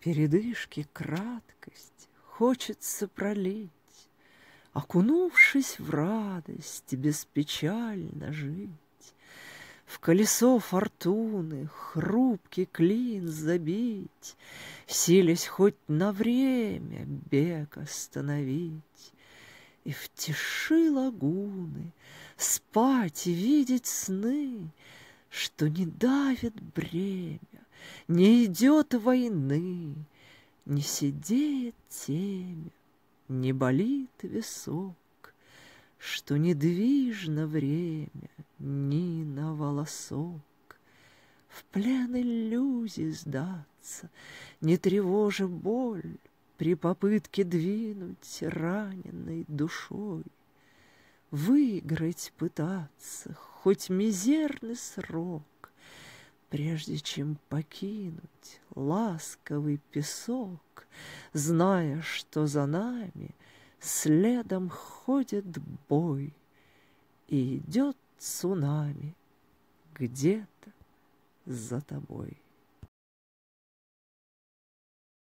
Передышки краткость хочется пролить, Окунувшись в радость, беспечально жить. В колесо фортуны хрупкий клин забить, Силясь хоть на время бег остановить. И в тиши лагуны спать и видеть сны, Что не давит бремя, не идет войны, Не сидеет темя, не болит висок, Что недвижно время ни на волосок. В плен иллюзий сдаться, Не тревожа боль, При попытке двинуть раненой душой. Выиграть пытаться хоть мизерный срок, Прежде чем покинуть ласковый песок, Зная, что за нами следом ходит бой И идет цунами где-то за тобой.